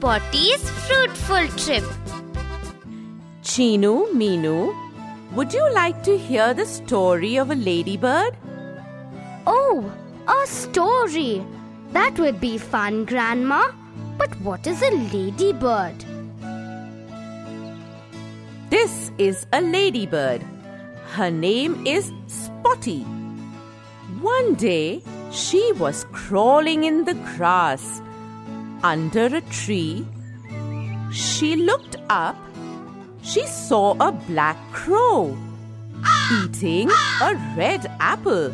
Spotty's fruitful trip. Chinu, Minu, would you like to hear the story of a ladybird? Oh, a story. That would be fun, Grandma. But what is a ladybird? This is a ladybird. Her name is Spotty. One day, she was crawling in the grass under a tree. She looked up. She saw a black crow eating a red apple.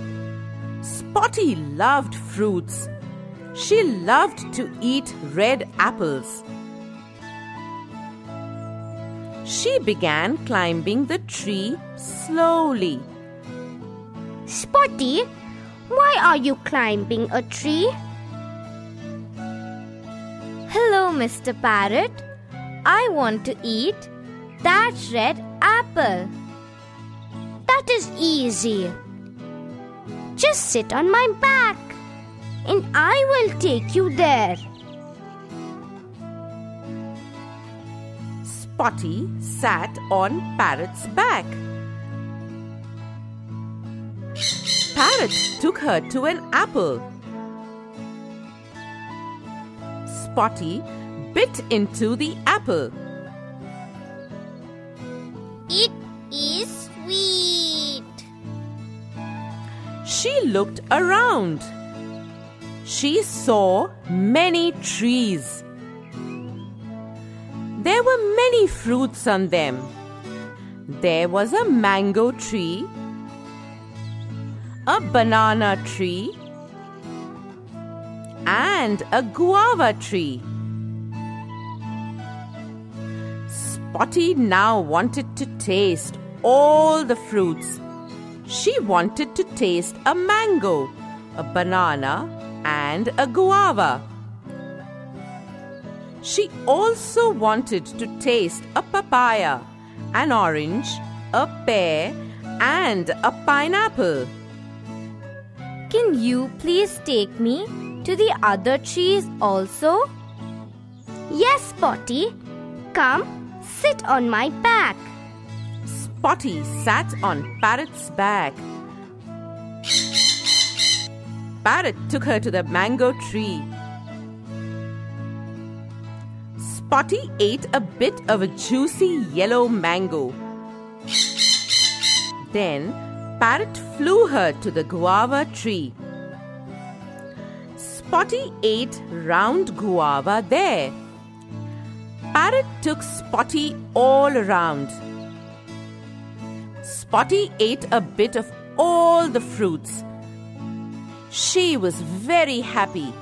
Spotty loved fruits. She loved to eat red apples. She began climbing the tree slowly. Spotty, why are you climbing a tree? Mr. Parrot. I want to eat that red apple. That is easy. Just sit on my back and I will take you there. Spotty sat on Parrot's back. Parrot took her to an apple. Spotty bit into the apple. It is sweet. She looked around. She saw many trees. There were many fruits on them. There was a mango tree, a banana tree, and a guava tree. Spotty now wanted to taste all the fruits. She wanted to taste a mango, a banana, and a guava. She also wanted to taste a papaya, an orange, a pear, and a pineapple. Can you please take me to the other trees also? Yes, Spotty. Come, sit on my back. Spotty sat on Parrot's back. Parrot took her to the mango tree. Spotty ate a bit of a juicy yellow mango. Then Parrot flew her to the guava tree. Spotty ate round guava there. Parrot took Spotty all around. Spotty ate a bit of all the fruits. She was very happy.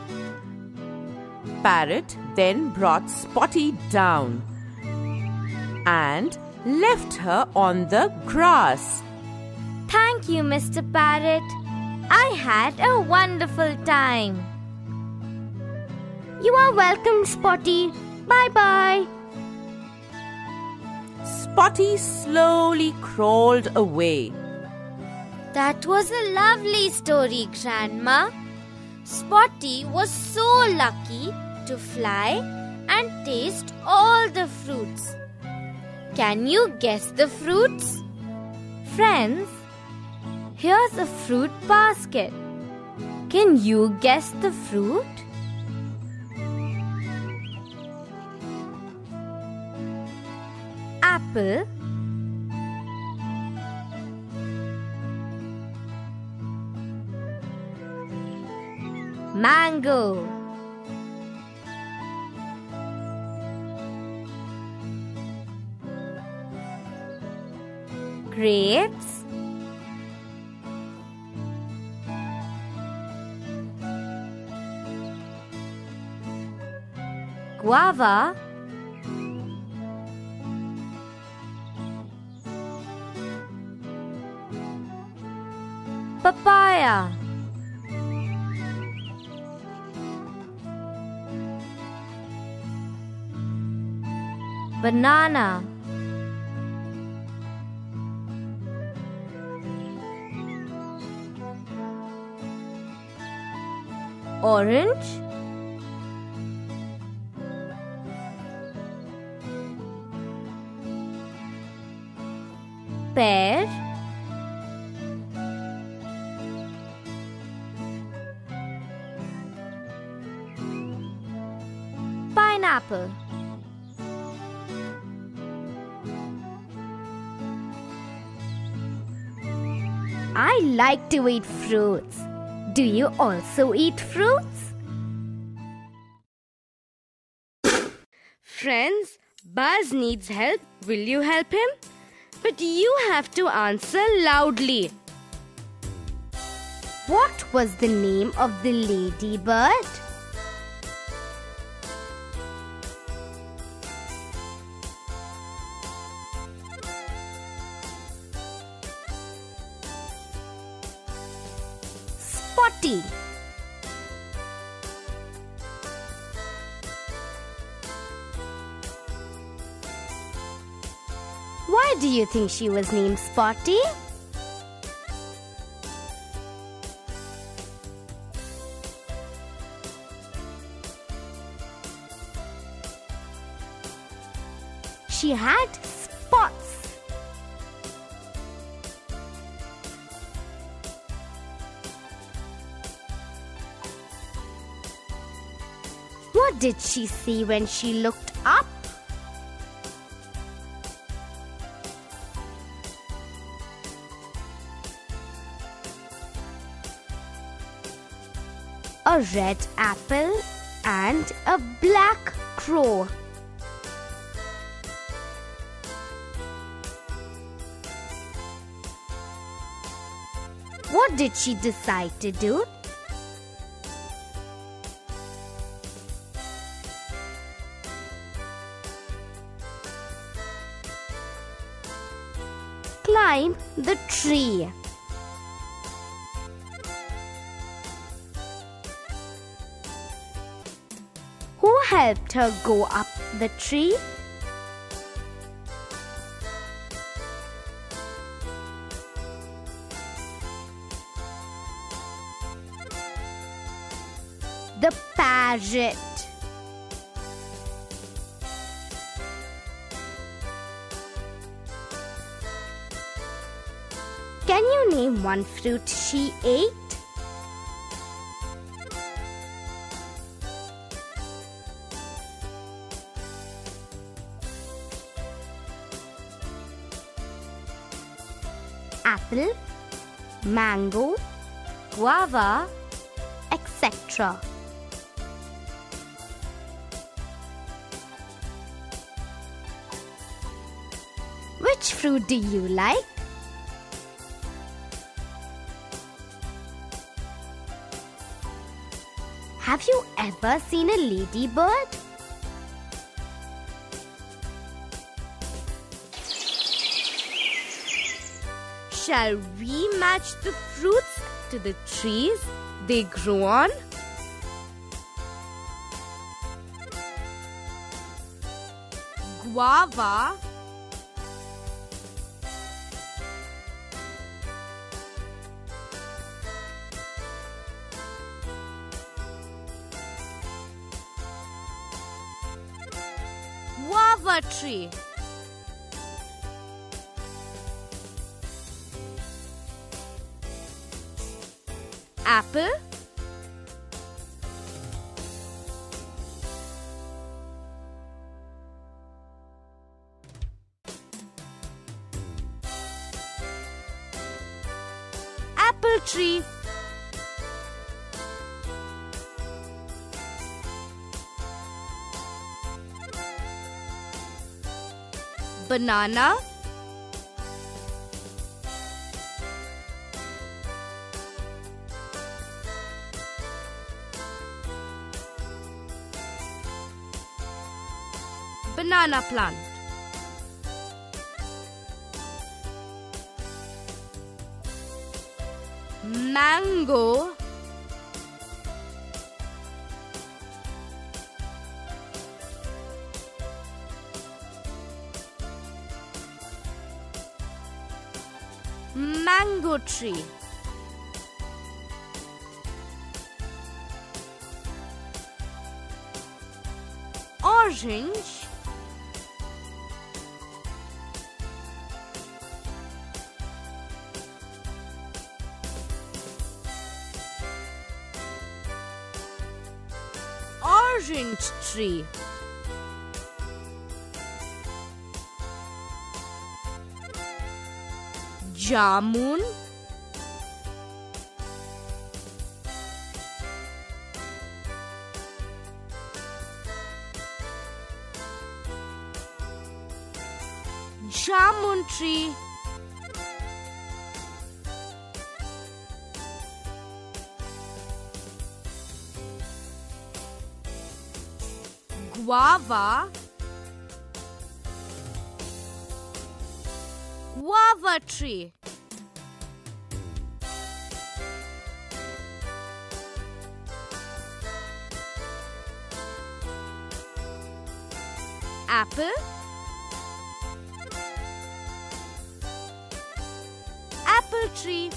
Parrot then brought Spotty down and left her on the grass. Thank you, Mr. Parrot. I had a wonderful time. You are welcome, Spotty. Bye bye. Spotty slowly crawled away. That was a lovely story, Grandma. Spotty was so lucky to fly and taste all the fruits. Can you guess the fruits? Friends, here's a fruit basket. Can you guess the fruit? Apple, mango. Grapes, guava, Banana. Orange. Pear. Pineapple. I like to eat fruits. Do you also eat fruits? Friends, Buzz needs help. Will you help him? But you have to answer loudly. What was the name of the ladybird? Why do you think she was named Spotty? She had spots. What did she see when she looked up? A red apple and a black crow. What did she decide to do? Climb the tree. Helped her go up the tree? The parrot. Can you name one fruit she ate? Apple, mango, guava, etc. Which fruit do you like? Have you ever seen a ladybird? Shall we match the fruits to the trees they grow on? Guava, guava tree. Apple. Apple tree. Banana banana plant. Mango. Mango tree. Orange. Orange tree jamun. Jamun tree guava guava tree. Apple. Apple tree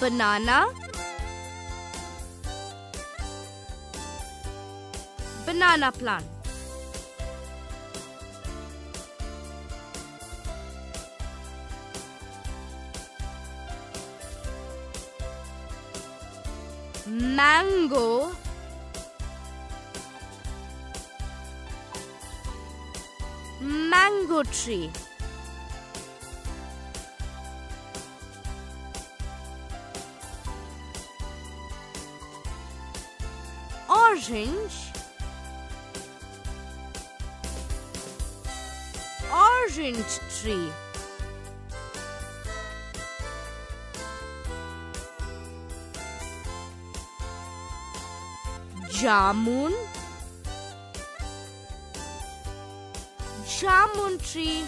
banana. Banana plant. Mango. Mango tree orange orange tree jamun? Jamun tree